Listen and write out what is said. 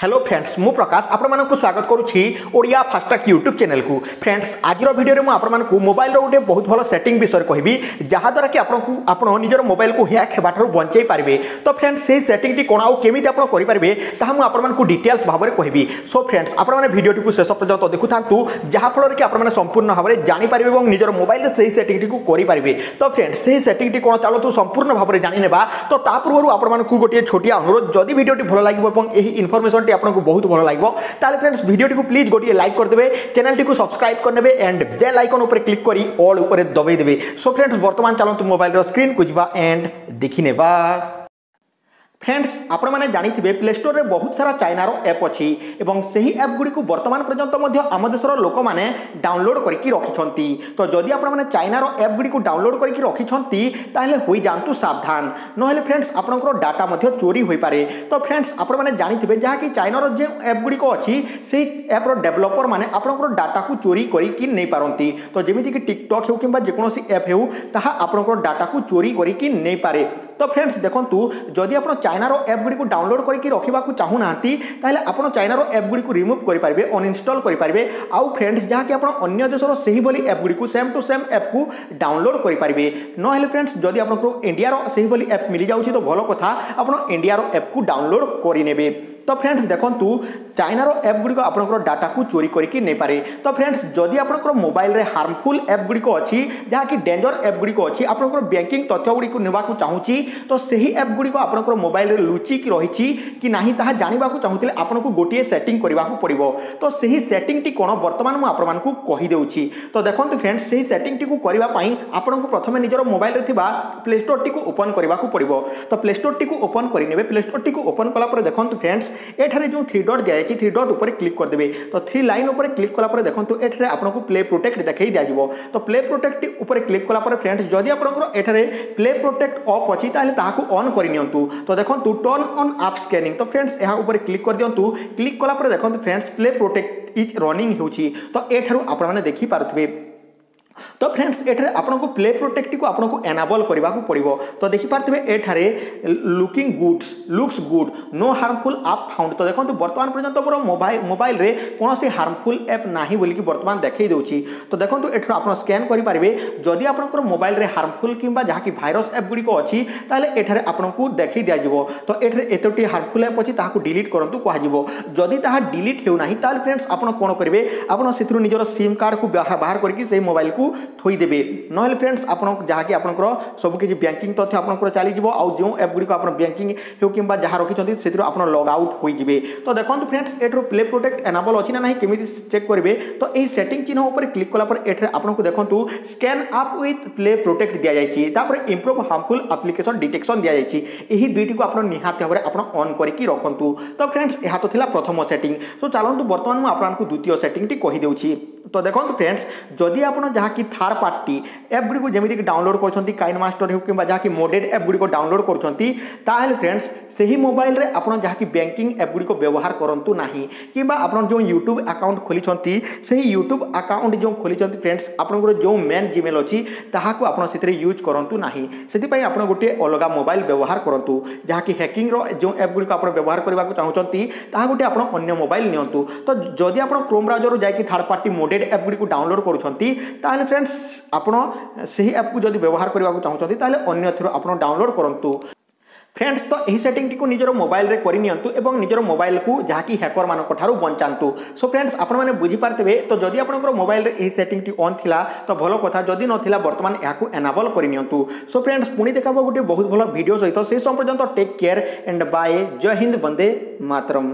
hello friends মু প্রকাশ আপনার স্বাগত করুছি ওড়িয়া ফাস্টাগ ইউট্যুব চ্যানেলক ফ্রেন্ডস আজির ভিডিওরে মু আপনার মোবাইলর গোটে বহুত ভাল সেটিং বিষয়ে কহবি যাদ্বারা কি আপনার আপনার নিজের মোবাইলক হ্যাক হওয়াঠার বঞ্চাই পারবে তো ফ্রেন্ডস সেই সেটিংটি কোণ আউ কেমিটি আপনার করে তাহা মু আপনার ডিটেলস ভাবে কহবি সো ফ্রেন্ডস আপনার ভিডিওটি শেষ পর্যন্ত দেখু থাকু যাফলের কি আপনার সম্পূর্ণ ভাবে জাঁপারে এবং নিজের মোবাইলের সেই সেটিংটি করে তো ফ্রেন্ডস সেই সেটিংটি কোণ চালু সম্পূর্ণ ভাবে জাঁনেবা তো তা পূর্ব আপনার গোটিয়ে ছোটিয়া অনুরোধ যদি ভিডিওটি ভাল লাগবে এবং এই ইনফরমেশন सल्यूशन आपको बहुत भल लगे ताल फ्रेंड्स भिडियो प्लीज़ गोटे लाइक करदे चैनल टी सब्सक्राइब करने एंड बेल आइकन उपर क्लिक कर अल दबाई देवे सो फ्रेंड्स बर्तमान चलतु मोबाइल स्क्रीन को जावा एंड देखने ফ্রেন্ডস আপনার জাঁথিবে প্লে স্টোরে বহুত সারা চাইনার এপ অছি এবং সেই অ্যাপগুড়ি বর্তমান পর্যন্ত আম দেশের লোক মানে ডাউনলোড করি রাখিছেন তো যদি আপনার চাইনার অ্যাপগুড়ি ডাউনলোড করি রাখিছেন তাহলে হয়ে যাতে সাবধান নহলে ফ্রেন্ডস আপনার ডাটা চোরি হয়ে পড়ে তো ফ্রেন্ডস আপনার জাঁথিবে যা কি চাইনার যে অ্যাপগুড়ি অছি সেই অ্যাপ্র ডেভেলপর মানে আপনার ডাটাকে চোরি করি নেই পারতি তো যেমিতিকি টিকটক হেউ কিংবা যেকোন অ্যাপ হেউ তাহা আপনার ডাটাকে চোরি করি নেই পারে তো ফ্রেন্ডস দেখুন যদি আপনার ଚାଇନାର ଆପ୍ଗୁଡ଼ିକୁ ଡାଉନଲୋଡ଼ କରିକି ରଖିବାକୁ ଚାହୁଁନାହାନ୍ତି ତାହେଲେ ଆପଣ ଚାଇନାର ଆପ୍ଗୁଡ଼ିକୁ ରିମୁଭ୍ କରିପାରିବେ ଅନଇନଷ୍ଟଲ୍ କରିପାରିବେ ଆଉ ଫ୍ରେଣ୍ଡସ୍ ଯାହାକି ଆପଣ ଅନ୍ୟ ଦେଶର ସେହିଭଳି ଆପ୍ଗୁଡ଼ିକୁ ସେମ୍ ଟୁ ସେମ୍ ଆପ୍କୁ ଡାଉନଲୋଡ଼ କରିପାରିବେ ନହେଲେ ଫ୍ରେଣ୍ଡସ୍ ଯଦି ଆପଣଙ୍କୁ ଇଣ୍ଡିଆର ସେହିଭଳି ଆପ୍ ମିଳିଯାଉଛି ତ ଭଲ କଥା ଆପଣ ଇଣ୍ଡିଆର ଆପ୍କୁ ଡାଉନଲୋଡ଼ କରିନେବେ तो फ्रेंड्स देखु चाइनार एप गुड़िक आपंकर डाटा को चोरी करके तो फ्रेंड्स जदि आपंकर मोबाइल में हार्मफुल एप गुड़िक अच्छी जहाँकि डेंजर एप गुड़िक अच्छी आपंकर बैंकिंग तथ्य गुड़ी ने चाहूँगी तो से एप गुड़िक आपंकर मोबाइल लुचिकी रही कि ना जानवा चाहूँ आपको गोटे सेटिंग करने को पड़ो तो से ही सेटिंगटी कौन बर्तमान मुझे कहीदे तो देखते फ्रेंड्स से सेटिंगटी को करने आपको प्रथम निजर मोबाइल प्ले स्टोर टी ओपन करवाक को पड़ो तो प्ले स्टोर टी ओपन करेंगे प्ले स्टोर टी ओपन कलापर देखते फ्रेंड्स এখানে যে থ্রি ডট দিয়েছে থ্রি ডট উপরে ক্লিক করেদেবে তো থ্রি লাইন উপরে ক্লিক কলাপরে দেখুন এখানে আপনার প্লে প্রোটেক্ট দেখাই দিয়া তো প্লে প্রোটেক্ট উপরে ক্লিক কলাপরে ফ্রেন্ডস যদি আপনার এখানে প্লে প্রোটেক্ট অফ অছি তাহলে তাহলে অন করে নিয়ন্তু তো দেখুন টর্ন অন আপ স্ক্যানিং তো ফ্রেন্ডস এ উপরে ক্লিক করে দিও ক্লিক কলাপরে দেখুন friends play protect is running ହେଉଛି ତ ଏଠାରୁ ଆପଣମାନେ ଦେଖିପାରୁଥିବେ तो फ्रेंड्स एठार आपको प्ले प्रोटेक्ट को आपको एनाबल करवाक को पड़ो तो देखिपे एठार looking goods looks good no harmful app found तो देखते बर्तमान पर्यटन मोर मोबाइल मोबाइल में कौन से हार्मफुल एप ना बोलिक बर्तमान देखे दूसरी तो देखो यूर आप स्कैन करेंगे जदि आपंकर मोबाइल रे हार्मफुल कि जहाँकि भाइरस एप गुड़िक अच्छी तेल एठार आपको देखे दिज्व तो ये एतोटी हार्मफुल एप अच्छी ताकू डिलीट करूँ कह जदि डिलीट होना फ्रेंड्स आप कौन करेंगे आपड़ से निजर सिम कार्ड को बाहर करके मोबाइल को को थोईदे फ्रेंड्स जहाँकि आप सबकि बैंकिंग तथ्य आप चलीजो आउ जो एप गुड़ी आप बैंकिंग हो कि जहाँ रखिंट से आप लग आउट जाए तो देखते फ्रेंड्स एटर प्ले प्रोटेक्ट एनाबल अच्छी ना ना केमी चेक करेंगे तो यही सेटिंग चिन्ह उपर क्लिक कलापर एटे आपको देखो स्कैन आप विथ प्ले प्रोटेक्ट दि जापर इम्प्रूव हार्मफुल आप्लिकेसन डिटेक्शन दि जाइए दुईटी को आप भाव में आप अन् करके रखु तो फ्रेंड्स यहाँ तो था प्रथम सेटिंग सो चलतु बर्तमान मुझे आपको द्वितीय सेटिंग कहीदे তো দেখুন ফ্রেন্ডস যদি আপনার যা থার্ড পার্টি এপ গুড়ি যেমি ডাউনলোড করছেন কাইন মাস্টর হোক কিংবা যা মোডেড এপ গুড়ি ডাউনলোড করছেন তাহলে ফ্রেন্ডস সেই মোবাইলে আপনার যা ব্যাঙ্কিং এপ গুড়ি ব্যবহার করতু না কিংবা আপনার যে ইউট্যুব আকাউন্ট খোলিছেন সেই ইউট্যুব আকাউন্ট যে খোলিছেন ফ্রেন্ডস আপনার যে মেন জিমেল অছি তাহাকু আপনার সেতরে ইউজ করতু না সেপাই আপনার গোটিয়ে অলগা মোবাইল ব্যবহার করতু যা হ্যাকিংর যে এপ গুড়ি আপনার ব্যবহার করা চাহুমান তাহা গোটে আপনার অন্য মোবাইল নিয়ন্তু তো যদি আপনার ক্রোম ব্রাউজর যাই third party modded update app Gudi download करें फ्रेंड्स आपण से ही एप्क जदि व्यवहार करने चाहते हैं अन्थर आप डाउनलोड करूँ ফ্রেন্ডস তো এই সেটিংটিকে নিজের মোবাইলে করে নিয়ন্তু এবং নিজের মোবাইলকু যা কি হ্যাকর মানুষ বঞ্চান্তু সো ফ্রেন্ডস আপনার বুঝিপারে তো যদি আপনার মোবাইলে এই সেটিংটি অন লা তো ভালো কথা যদি নথিলা বর্তমান এখন এনাবল করে নিয়ন্তু সো ফ্রেন্ডস পুঁ দেখাব গোটি বহুত ভালো ভিডিও সহ সেই সম্পর্যন্ত take care and bye Jai Hind Bande Mataram